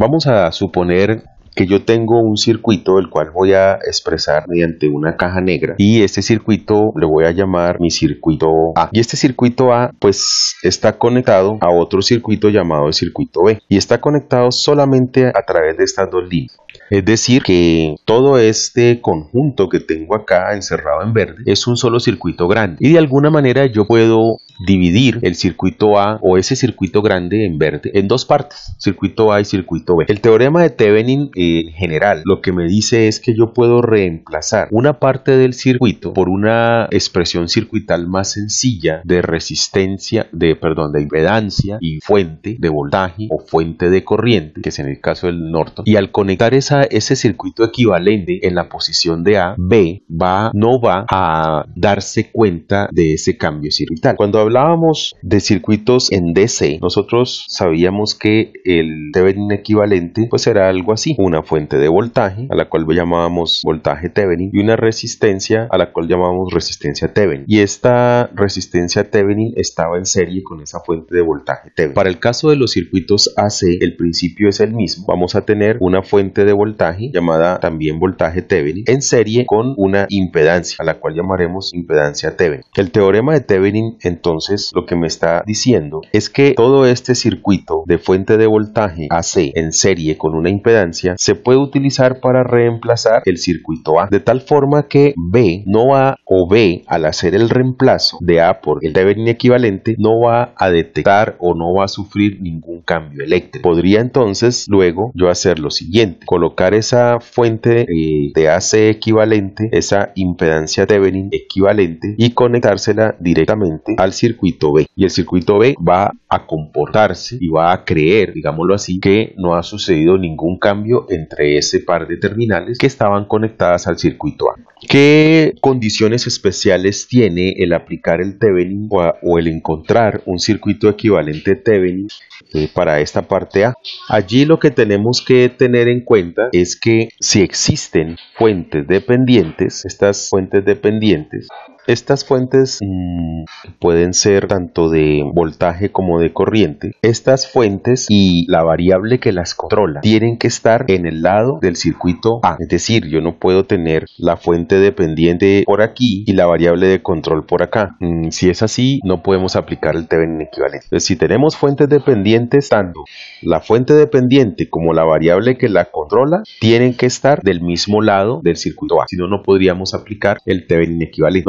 Vamos a suponer que yo tengo un circuito el cual voy a expresar mediante una caja negra y este circuito le voy a llamar mi circuito A. Y este circuito A pues está conectado a otro circuito llamado el circuito B y está conectado solamente a través de estas dos líneas es decir, que todo este conjunto que tengo acá encerrado en verde es un solo circuito grande. Y de alguna manera yo puedo dividir el circuito A o ese circuito grande en verde en dos partes, circuito A y circuito B. El teorema de Thevenin en general lo que me dice es que yo puedo reemplazar una parte del circuito por una expresión circuital más sencilla de resistencia, de perdón, de impedancia y fuente de voltaje o fuente de corriente, que es en el caso del Norton. Y al conectar esa ese circuito equivalente en la posición de A, B va, no va a darse cuenta de ese cambio circuital. Cuando hablábamos de circuitos en DC, nosotros sabíamos que el Thevenin equivalente pues era algo así, una fuente de voltaje a la cual llamábamos voltaje Thevenin y una resistencia a la cual llamábamos resistencia Thevenin. Y esta resistencia Thevenin estaba en serie con esa fuente de voltaje Thevenin. Para el caso de los circuitos AC, el principio es el mismo. Vamos a tener una fuente de voltaje llamada también voltaje Thevenin en serie con una impedancia a la cual llamaremos impedancia Thevenin. El teorema de Thevenin entonces lo que me está diciendo es que todo este circuito de fuente de voltaje AC en serie con una impedancia se puede utilizar para reemplazar el circuito A de tal forma que B no va o B al hacer el reemplazo de A por el Thevenin equivalente no va a detectar o no va a sufrir ningún cambio eléctrico. Podría entonces luego yo hacer lo siguiente, colocar esa fuente de AC equivalente, esa impedancia Thevenin equivalente y conectársela directamente al circuito B. Y el circuito B va a comportarse y va a creer, digámoslo así, que no ha sucedido ningún cambio entre ese par de terminales que estaban conectadas al circuito A. ¿Qué condiciones especiales tiene el aplicar el Thevenin o, el encontrar un circuito equivalente Thevenin eh, para esta parte A? Allí lo que tenemos que tener en cuenta es que si existen fuentes dependientes, estas fuentes dependientes estas fuentes mm, pueden ser tanto de voltaje como de corriente. Estas fuentes y la variable que las controla tienen que estar en el lado del circuito A. Es decir, yo no puedo tener la fuente dependiente por aquí y la variable de control por acá. Mm, si es así, no podemos aplicar el Thevenin equivalente. Si tenemos fuentes dependientes, tanto la fuente dependiente como la variable que la controla tienen que estar del mismo lado del circuito A. Si no, no podríamos aplicar el Thevenin equivalente.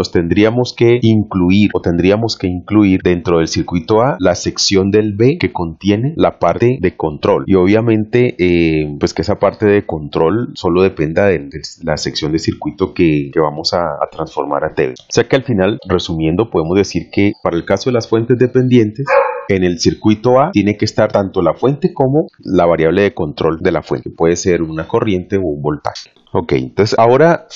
Que incluir o tendríamos que incluir dentro del circuito A la sección del B que contiene la parte de control y obviamente eh, pues que esa parte de control solo dependa de, la sección de circuito que, vamos a, transformar a TV. O sea que al final, resumiendo, podemos decir que para el caso de las fuentes dependientes, en el circuito A tiene que estar tanto la fuente como la variable de control de la fuente. Puede ser una corriente o un voltaje. Ok, entonces ahora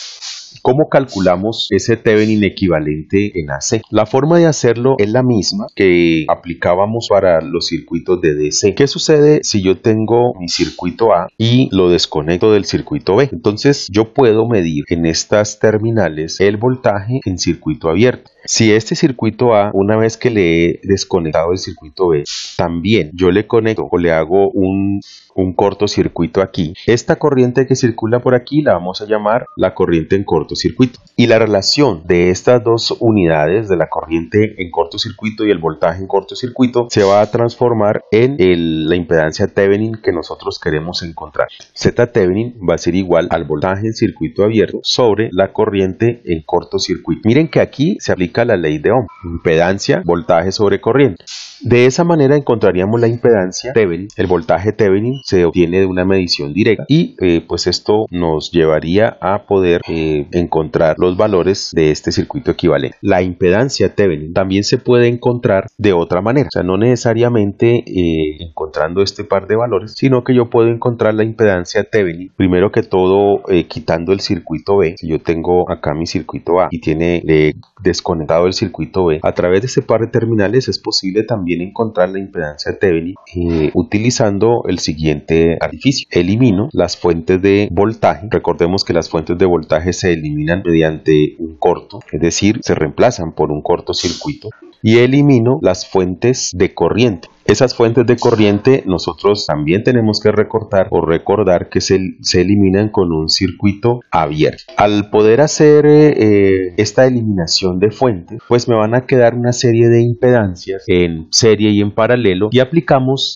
¿Cómo calculamos ese Thevenin equivalente en AC? La forma de hacerlo es la misma que aplicábamos para los circuitos de DC. ¿Qué sucede si yo tengo mi circuito A y lo desconecto del circuito B? Entonces yo puedo medir en estas terminales el voltaje en circuito abierto. Si este circuito A, una vez que le he desconectado el circuito B, también yo le conecto o le hago un, un cortocircuito aquí, esta corriente que circula por aquí la vamos a llamar la corriente en cortocircuito. Y la relación de estas dos unidades, de la corriente en cortocircuito y el voltaje en cortocircuito, se va a transformar en la impedancia Thevenin que nosotros queremos encontrar. Z Thevenin va a ser igual al voltaje en circuito abierto sobre la corriente en cortocircuito. Miren que aquí se aplica la ley de Ohm, impedancia, voltaje sobre corriente. De esa manera encontraríamos la impedancia Thevenin. El voltaje Thevenin se obtiene de una medición directa y eh, pues esto nos llevaría a poder eh, encontrar los valores de este circuito equivalente. La impedancia Thevenin también se puede encontrar de otra manera, o sea, no necesariamente eh, encontrando este par de valores, sino que yo puedo encontrar la impedancia Thevenin primero que todo quitando el circuito B. Si yo tengo acá mi circuito A y tiene desconectado el circuito B, a través de ese par de terminales es posible también encontrar la impedancia Thevenin eh, utilizando el siguiente artificio. Elimino las fuentes de voltaje. Recordemos que las fuentes de voltaje se eliminan mediante un corto, es decir, se reemplazan por un cortocircuito. Y elimino las fuentes de corriente. Esas fuentes de corriente nosotros también tenemos que recortar o recordar que se, se eliminan con un circuito abierto. Al poder hacer eh, esta eliminación de fuentes, pues me van a quedar una serie de impedancias en serie y en paralelo y aplicamos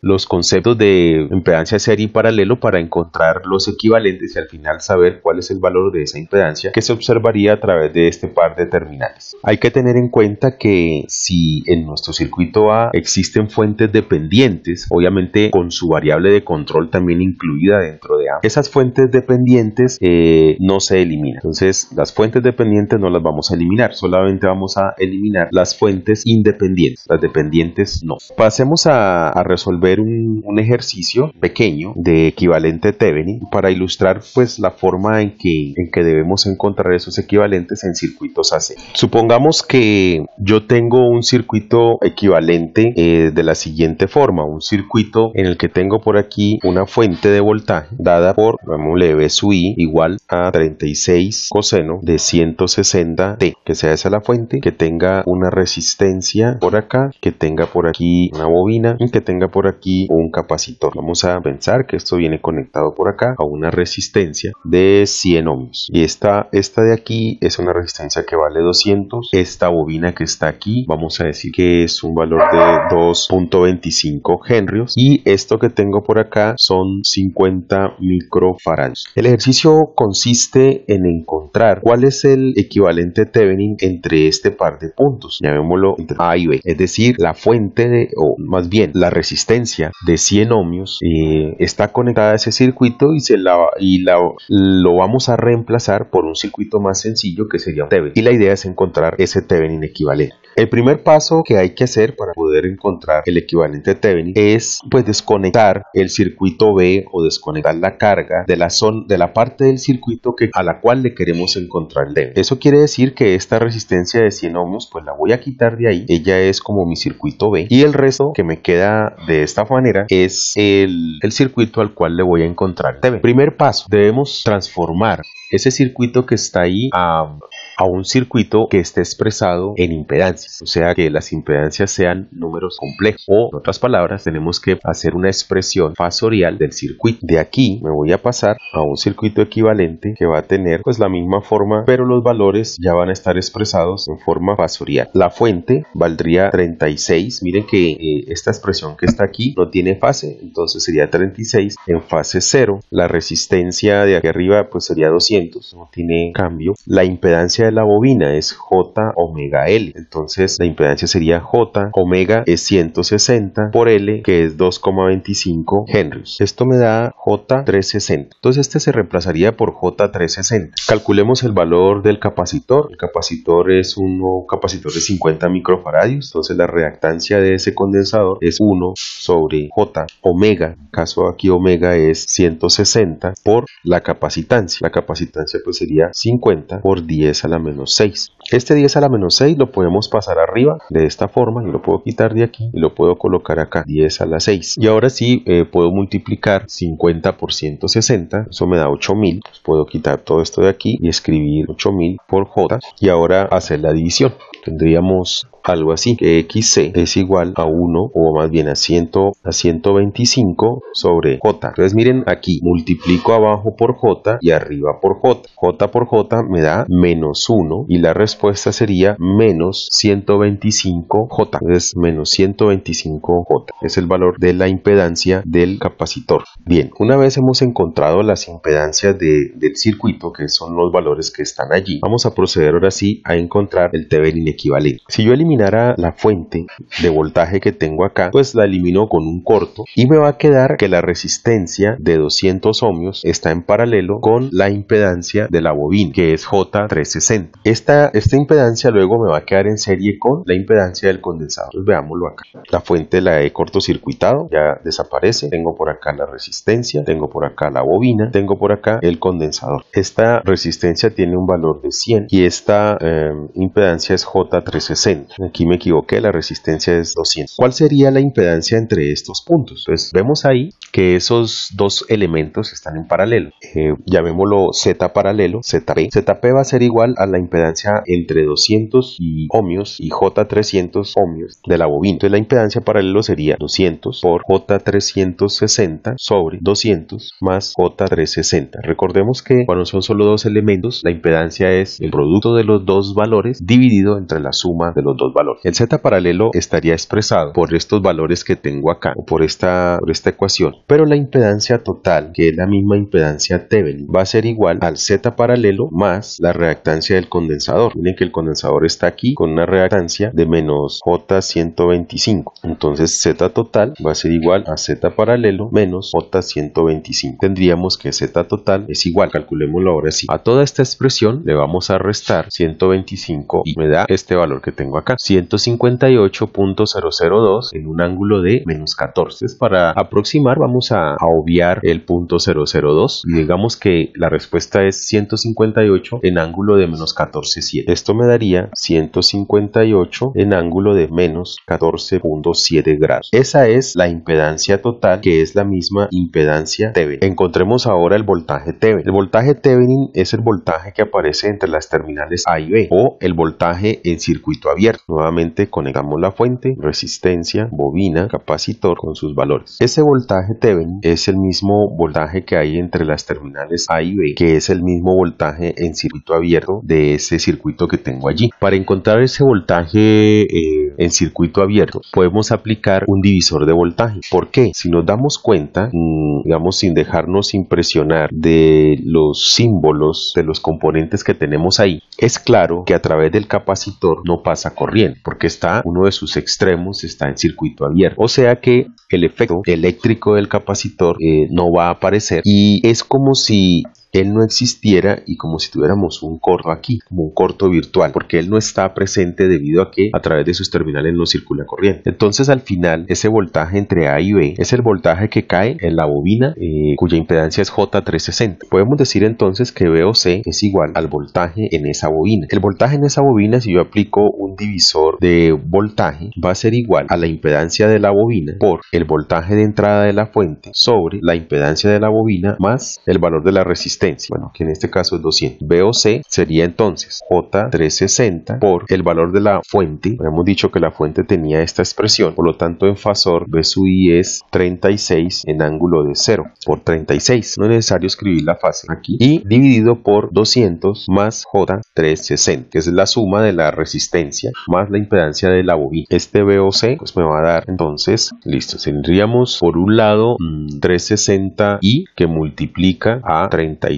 los conceptos de impedancia serie y paralelo para encontrar los equivalentes y al final saber cuál es el valor de esa impedancia que se observaría a través de este par de terminales. Hay que tener en cuenta que si en nuestro circuito A existen fuentes dependientes, obviamente con su variable de control también incluida dentro de A, esas fuentes dependientes eh, no se eliminan. Entonces las fuentes dependientes no las vamos a eliminar, solamente vamos a eliminar las fuentes independientes, las dependientes no. Pasemos a, resolver un, ejercicio pequeño de equivalente Thevenin para ilustrar pues la forma en que, en que debemos encontrar esos equivalentes en circuitos AC. Supongamos que yo tengo un circuito equivalente eh, de la siguiente forma, un circuito en el que tengo por aquí una fuente de voltaje dada por, llamémosle V sub I igual a 36 coseno de 160 T, que sea esa la fuente, que tenga una resistencia por acá, que tenga por aquí una bobina y que tenga por aquí un capacitor. Vamos a pensar que esto viene conectado por acá a una resistencia de 100 ohmios y esta, esta de aquí es una resistencia que vale 200 esta bobina que está aquí vamos a decir que es un valor de 2.25 henrios y esto que tengo por acá son 50 microfarads el ejercicio consiste en encontrar cuál es el equivalente Thevenin entre este par de puntos llamémoslo entre A y B es decir la fuente de o más bien la resistencia de 100 ohmios eh, está conectada a ese circuito y se la y la, lo vamos a reemplazar por un circuito más sencillo que sería un Thevenin. Y la idea es encontrar ese Thevenin equivalente el primer paso que hay que hacer para poder encontrar el equivalente Thevenin es pues desconectar el circuito B o desconectar la carga de la zona de la parte del circuito que, a la cual le queremos encontrar el Thevenin. Eso quiere decir que esta resistencia de 100 ohmios pues la voy a quitar de ahí, ella es como mi circuito B y el resto que me queda de esta manera es el, el circuito al cual le voy a encontrar el Thevenin. Primer paso, debemos transformar ese circuito que está ahí a, a un circuito que esté expresado en impedancias, o sea que las impedancias sean números complejos o en otras palabras tenemos que hacer una expresión fasorial del circuito. De aquí me voy a pasar a un circuito equivalente que va a tener pues la misma forma pero los valores ya van a estar expresados en forma fasorial. La fuente valdría 36, miren que eh, esta expresión que está aquí no tiene fase, entonces sería 36 en fase 0. La resistencia de aquí arriba pues sería 200, no tiene cambio. La impedancia la bobina es J omega L. Entonces la impedancia sería J omega es 160 por L que es 2,25 henrios. Esto me da J360. Entonces este se reemplazaría por J360. Calculemos el valor del capacitor. El capacitor es un capacitor de 50 microfaradios. Entonces la reactancia de ese condensador es 1 sobre J omega. En caso aquí omega es 160 por la capacitancia. La capacitancia pues sería 50 por 10 a la menos 6. Este 10 a la menos 6 lo podemos pasar arriba de esta forma y lo puedo quitar de aquí y lo puedo colocar acá 10 a la 6. Y ahora sí eh, puedo multiplicar 50 por 160, eso me da 8000. Pues puedo quitar todo esto de aquí y escribir 8000 por J y ahora hacer la división. Tendríamos algo así, que xc es igual a 1 o más bien a, 100, a 125 sobre j. Entonces miren aquí, multiplico abajo por j y arriba por j. j por j me da menos 1 y la respuesta sería menos 125j. Entonces menos 125j es el valor de la impedancia del capacitor. Bien, una vez hemos encontrado las impedancias de, del circuito, que son los valores que están allí, vamos a proceder ahora sí a encontrar el Thevenin equivalente. Si yo eliminara la fuente de voltaje que tengo acá, pues la elimino con un corto y me va a quedar que la resistencia de 200 ohmios está en paralelo con la impedancia de la bobina, que es J360. Esta, esta impedancia luego me va a quedar en serie con la impedancia del condensador. Veámoslo acá. La fuente la he cortocircuitado, ya desaparece. Tengo por acá la resistencia, tengo por acá la bobina, tengo por acá el condensador. Esta resistencia tiene un valor de 100 y esta eh, impedancia es J J360. Aquí me equivoqué, la resistencia es 200. ¿Cuál sería la impedancia entre estos puntos? Pues vemos ahí que esos dos elementos están en paralelo. Eh, llamémoslo Z paralelo, ZP. ZP va a ser igual a la impedancia entre 200 y ohmios y J300 ohmios de la bobina. Entonces la impedancia paralelo sería 200 por J360 sobre 200 más J360. Recordemos que cuando son solo dos elementos, la impedancia es el producto de los dos valores dividido la suma de los dos valores. El Z paralelo estaría expresado por estos valores que tengo acá o por esta, esta ecuación, pero la impedancia total, que es la misma impedancia Thevenin, va a ser igual al Z paralelo más la reactancia del condensador. Miren que el condensador está aquí con una reactancia de menos J125. Entonces Z total va a ser igual a Z paralelo menos J125. Tendríamos que Z total es igual, calculémoslo ahora así. A toda esta expresión le vamos a restar 125 y me da este valor que tengo acá, 158.002 en un ángulo de menos 14. Para aproximar vamos a, obviar el punto 002 y digamos que la respuesta es 158 en ángulo de menos 14.7. Esto me daría 158 en ángulo de menos 14.7 grados. Esa es la impedancia total que es la misma impedancia Thevenin. Encontremos ahora el voltaje Thevenin. El voltaje Thevenin es el voltaje que aparece entre las terminales A y B o el voltaje en circuito abierto. Nuevamente conectamos la fuente, resistencia, bobina, capacitor con sus valores. Ese voltaje Thevenin es el mismo voltaje que hay entre las terminales A y B, que es el mismo voltaje en circuito abierto de ese circuito que tengo allí. Para encontrar ese voltaje eh, en circuito abierto, podemos aplicar un divisor de voltaje. ¿Por qué? Si nos damos cuenta, mm, digamos sin dejarnos impresionar de los símbolos de los componentes que tenemos ahí, es claro que a través del capacitor no pasa corriente, porque está uno de sus extremos está en circuito abierto. O sea que el efecto eléctrico del capacitor eh, no va a aparecer y es como si él no existiera y como si tuviéramos un corto aquí, como un corto virtual, porque él no está presente debido a que a través de sus terminales no circula corriente. Entonces al final ese voltaje entre A y B es el voltaje que cae en la bobina eh, cuya impedancia es J360. Podemos decir entonces que VOC es igual al voltaje en esa bobina. El voltaje en esa bobina si yo aplico un divisor de voltaje va a ser igual a la impedancia de la bobina por el voltaje de entrada de la fuente sobre la impedancia de la bobina más el valor de la resistencia bueno, que en este caso es 200. VOC sería entonces J360 por el valor de la fuente. Hemos dicho que la fuente tenía esta expresión, por lo tanto en fasor B sub I es 36 en ángulo de 0 por 36. No es necesario escribir la fase aquí. Y dividido por 200 más J360, que es la suma de la resistencia más la impedancia de la bobina. Este VOC pues me va a dar entonces, listo, tendríamos por un lado 360i mm, que multiplica a 36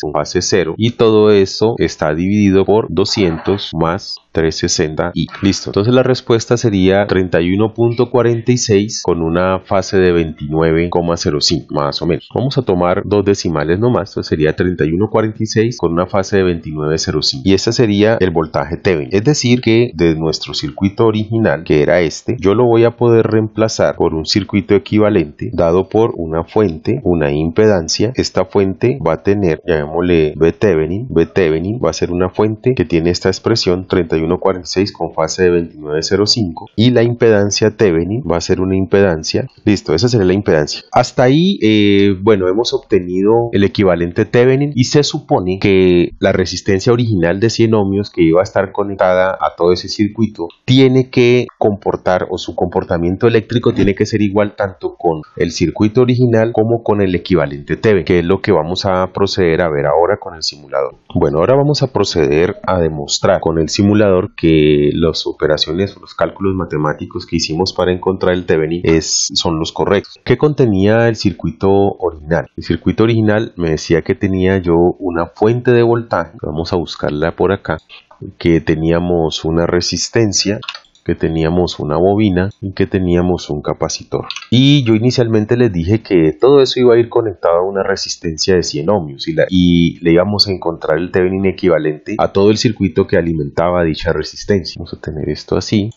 con base 0 y todo eso está dividido por 200 más 360 y listo. Entonces la respuesta sería 31.46 con una fase de 29,05 más o menos. Vamos a tomar dos decimales nomás, entonces sería 31.46 con una fase de 29,05 y ese sería el voltaje Thevenin. Es decir que de nuestro circuito original que era este, yo lo voy a poder reemplazar por un circuito equivalente dado por una fuente, una impedancia. Esta fuente va a tener, llamémosle B Thevenin, B Thevenin va a ser una fuente que tiene esta expresión 31 46 con fase de 2905 y la impedancia Thevenin va a ser una impedancia. Listo esa sería la impedancia. Hasta ahí eh, bueno hemos obtenido el equivalente Thevenin y se supone que la resistencia original de 100 ohmios que iba a estar conectada a todo ese circuito tiene que comportar o su comportamiento eléctrico tiene que ser igual tanto con el circuito original como con el equivalente Thevenin que es lo que vamos a proceder a ver ahora con el simulador. Bueno ahora vamos a proceder a demostrar con el simulador que las operaciones los cálculos matemáticos que hicimos para encontrar el Thevenin es, son los correctos. ¿Qué contenía el circuito original? El circuito original me decía que tenía yo una fuente de voltaje, vamos a buscarla por acá, que teníamos una resistencia que teníamos una bobina y que teníamos un capacitor. Y yo inicialmente les dije que todo eso iba a ir conectado a una resistencia de 100 ohmios y, y le íbamos a encontrar el Thevenin equivalente a todo el circuito que alimentaba dicha resistencia. Vamos a tener esto así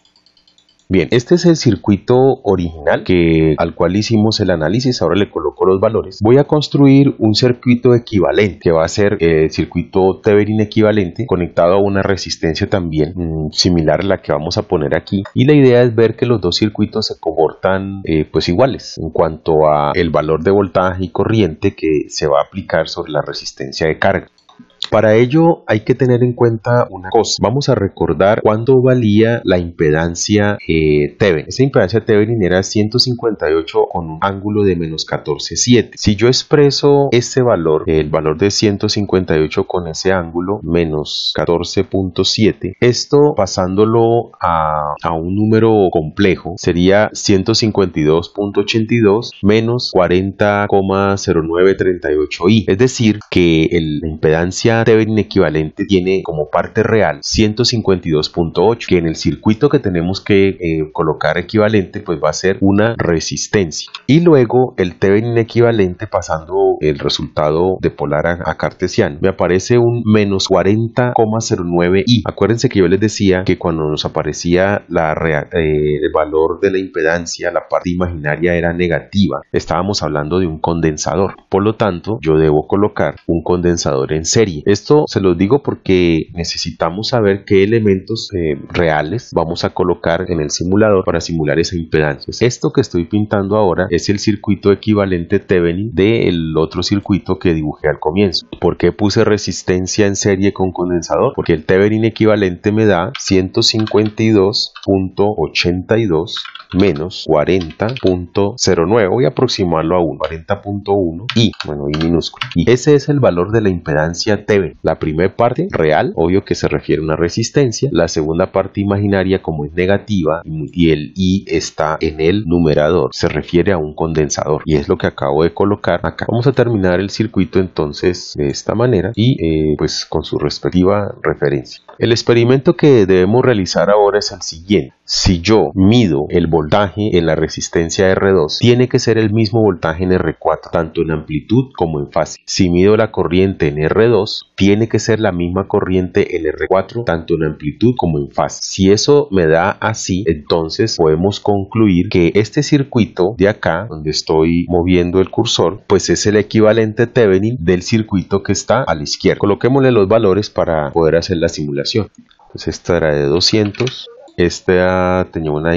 Bien, este es el circuito original que, al cual hicimos el análisis. Ahora le coloco los valores. Voy a construir un circuito equivalente que va a ser el circuito Thevenin equivalente conectado a una resistencia también mm, similar a la que vamos a poner aquí. Y la idea es ver que los dos circuitos se comportan eh, pues iguales en cuanto a el valor de voltaje y corriente que se va a aplicar sobre la resistencia de carga. Para ello hay que tener en cuenta una cosa. Vamos a recordar cuánto valía la impedancia eh. Esa impedancia Thevenin era 158 con un ángulo de menos 14,7. Si yo expreso este valor, el valor de 158 con ese ángulo menos 14.7, esto pasándolo a, un número complejo sería 152.82 menos 40,0938i. Es decir, que la impedancia Thevenin equivalente tiene como parte real 152.8 que en el circuito que tenemos que eh, colocar equivalente pues va a ser una resistencia. Y luego el Thevenin equivalente pasando el resultado de polar a, cartesiano me aparece un menos 40,09 y acuérdense que yo les decía que cuando nos aparecía la eh, el valor de la impedancia la parte imaginaria era negativa. Estábamos hablando de un condensador. Por lo tanto yo debo colocar un condensador en serie esto se lo digo porque necesitamos saber qué elementos eh, reales vamos a colocar en el simulador para simular esa impedancia. Esto que estoy pintando ahora es el circuito equivalente Thevenin del otro circuito que dibujé al comienzo. ¿Por qué puse resistencia en serie con condensador? Porque el Thevenin equivalente me da 152.82 menos 40.09 voy a aproximarlo a 1 40.1 y bueno y minúsculo y ese es el valor de la impedancia La primera parte real obvio que se refiere a una resistencia. La segunda parte imaginaria como es negativa y el i está en el numerador. Se refiere a un condensador. Y es lo que acabo de colocar acá. Vamos a terminar el circuito entonces de esta manera y eh, pues con su respectiva referencia. El experimento que debemos realizar ahora es el siguiente. Si yo mido el voltaje en la resistencia R2, tiene que ser el mismo voltaje en R4, tanto en amplitud como en fase. Si mido la corriente en R2, tiene que ser la misma corriente en R4, tanto en amplitud como en fase. Si eso me da así, entonces podemos concluir que este circuito de acá, donde estoy moviendo el cursor, pues es el equivalente Thevenin del circuito que está a la izquierda. Coloquémosle los valores para poder hacer la simulación. Pues esta era de 200 esta tenía una,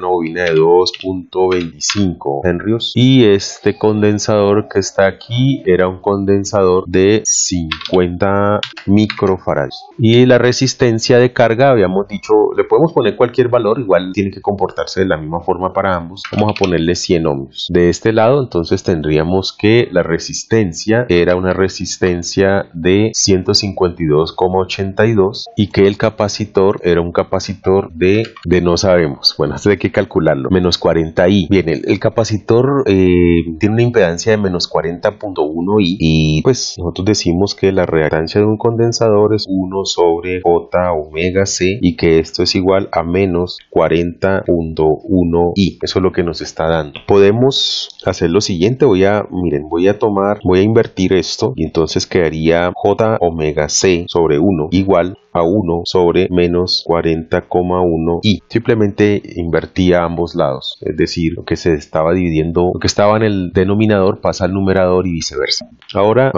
bobina de 2.25 henrios y este condensador que está aquí era un condensador de 50 microfarads. Y la resistencia de carga habíamos dicho le podemos poner cualquier valor igual tiene que comportarse de la misma forma para ambos. Vamos a ponerle 100 ohmios. De este lado entonces tendríamos que la resistencia era una resistencia de 152,82 y que el capacitor era un capacitor capacitor de, de no sabemos, bueno, esto hay que calcularlo, menos 40i. Bien, el, capacitor eh, tiene una impedancia de menos 40.1i y pues nosotros decimos que la reactancia de un condensador es 1 sobre j omega c y que esto es igual a menos 40.1i. Eso es lo que nos está dando. Podemos hacer lo siguiente, voy a, miren, voy a tomar, voy a invertir esto y entonces quedaría j omega c sobre 1 igual a 1 sobre menos 40,1 y simplemente invertía ambos lados. Es decir lo que se estaba dividiendo lo que estaba en el denominador pasa al numerador y viceversa. Ahora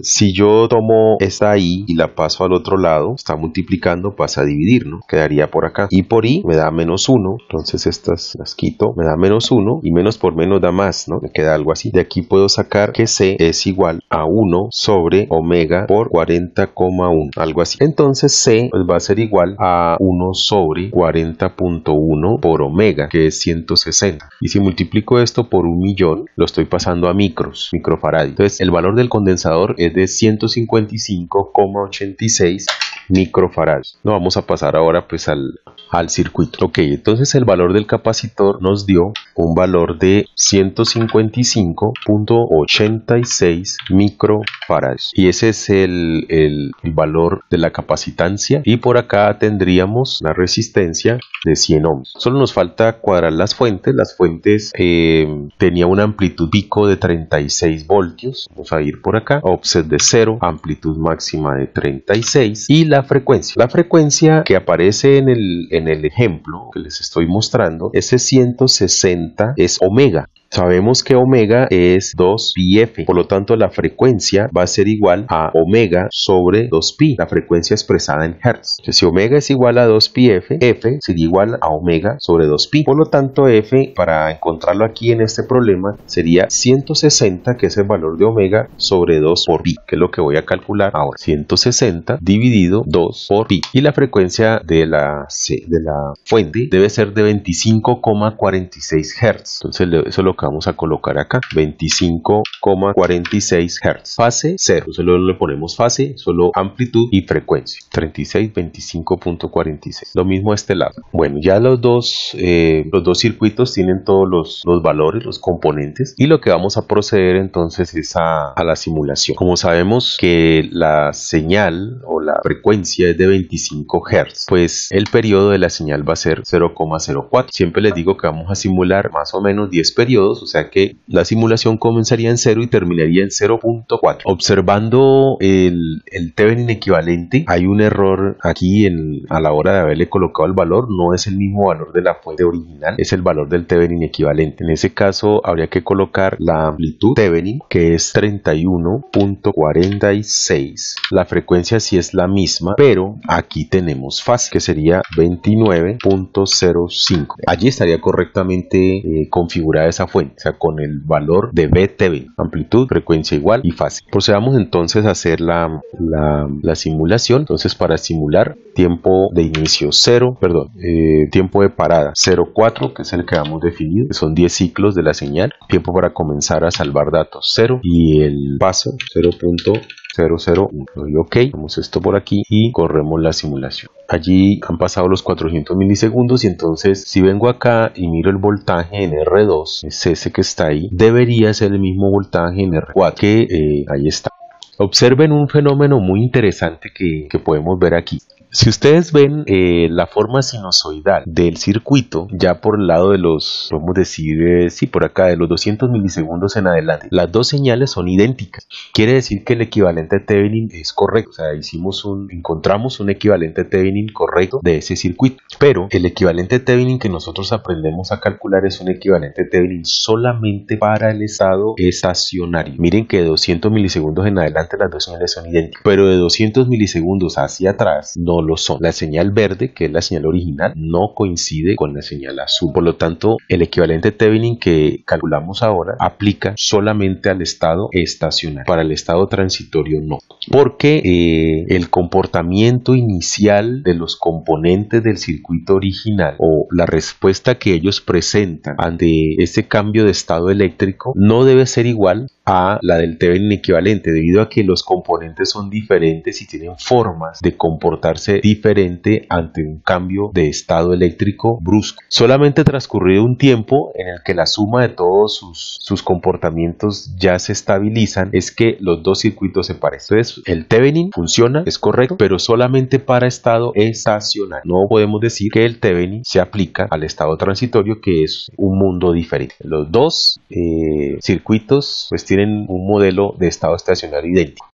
si yo tomo esta i y la paso al otro lado está multiplicando pasa a dividir no quedaría por acá. Y por i me da menos 1 entonces estas las quito me da menos 1 y menos por menos da más no me queda algo así. De aquí puedo sacar que c es igual a 1 sobre omega por 40,1 algo así. Entonces C pues, va a ser igual a 1 sobre 40.1 por omega, que es 160. Y si multiplico esto por un millón, lo estoy pasando a micros, microfarad. Entonces, el valor del condensador es de 155,86 microfarads. No vamos a pasar ahora pues al, al circuito. Ok, entonces el valor del capacitor nos dio un valor de 155.86 microfarads. Y ese es el, el, valor de la capacitancia. Y por acá tendríamos la resistencia de 100 ohms. Solo nos falta cuadrar las fuentes. Las fuentes eh, tenía una amplitud pico de 36 voltios. Vamos a ir por acá. Offset de 0, amplitud máxima de 36 y la frecuencia. La frecuencia que aparece en el, en el ejemplo que les estoy mostrando, ese 160 es omega. Sabemos que omega es 2πf, por lo tanto la frecuencia va a ser igual a omega sobre 2pi, la frecuencia expresada en hertz. Entonces, si omega es igual a 2πf, f sería igual a omega sobre 2pi. Por lo tanto, f, para encontrarlo aquí en este problema, sería 160, que es el valor de omega, sobre 2 por pi, que es lo que voy a calcular ahora. 160 dividido 2 por pi. Y la frecuencia de la, de la fuente debe ser de 25,46 hertz. Entonces, eso es lo vamos a colocar acá 25,46 Hz fase 0 solo le ponemos fase solo amplitud y frecuencia 36 25.46 lo mismo a este lado. Bueno ya los dos eh, los dos circuitos tienen todos los, los, valores los componentes y lo que vamos a proceder entonces es a, a la simulación. Como sabemos que la señal o la frecuencia es de 25 Hz pues el periodo de la señal va a ser 0,04 siempre les digo que vamos a simular más o menos 10 periodos o sea que la simulación comenzaría en 0 y terminaría en 0.4. Observando el, el Thevenin equivalente, hay un error aquí a la hora de haberle colocado el valor, no es el mismo valor de la fuente original, es el valor del Thevenin equivalente. En ese caso habría que colocar la amplitud Thevenin, que es 31.46. La frecuencia sí es la misma, pero aquí tenemos fase, que sería 29.05. Allí estaría correctamente eh, configurada esa fuente o sea, con el valor de BTV, amplitud, frecuencia igual y fase. Procedamos entonces a hacer la, la, simulación. Entonces, para simular, tiempo de inicio 0, perdón, eh, tiempo de parada 0,4, que es el que vamos a definir, que son 10 ciclos de la señal. Tiempo para comenzar a salvar datos 0 y el paso 0.001. Y ok, vamos esto por aquí y corremos la simulación. Allí han pasado los 400 milisegundos y entonces si vengo acá y miro el voltaje en R2, es ese que está ahí, debería ser el mismo voltaje en R4 que eh, ahí está. Observen un fenómeno muy interesante que podemos ver aquí. Si ustedes ven eh, la forma sinusoidal del circuito, ya por el lado de los, podemos decir, eh, sí, por acá, de los 200 milisegundos en adelante, las dos señales son idénticas. Quiere decir que el equivalente Thevenin es correcto. O sea, hicimos un, encontramos un equivalente Thevenin correcto de ese circuito. Pero el equivalente Thevenin que nosotros aprendemos a calcular es un equivalente Thevenin solamente para el estado estacionario. Miren que de 200 milisegundos en adelante las dos señales son idénticas. Pero de 200 milisegundos hacia atrás no lo son. La señal verde, que es la señal original, no coincide con la señal azul. Por lo tanto, el equivalente Thevenin que calculamos ahora aplica solamente al estado estacionario. Para el estado transitorio no. Porque eh, el comportamiento inicial de los componentes del circuito original o la respuesta que ellos presentan ante ese cambio de estado eléctrico no debe ser igual a la del Thevenin equivalente debido a que los componentes son diferentes y tienen formas de comportarse diferente ante un cambio de estado eléctrico brusco. Solamente transcurrido un tiempo en el que la suma de todos sus, sus comportamientos ya se estabilizan es que los dos circuitos se parecen. Entonces el Thevenin funciona, es correcto, pero solamente para estado estacionario. No podemos decir que el Thevenin se aplica al estado transitorio que es un mundo diferente. Los dos eh, circuitos pues tienen un modelo de estado estacionario idéntico.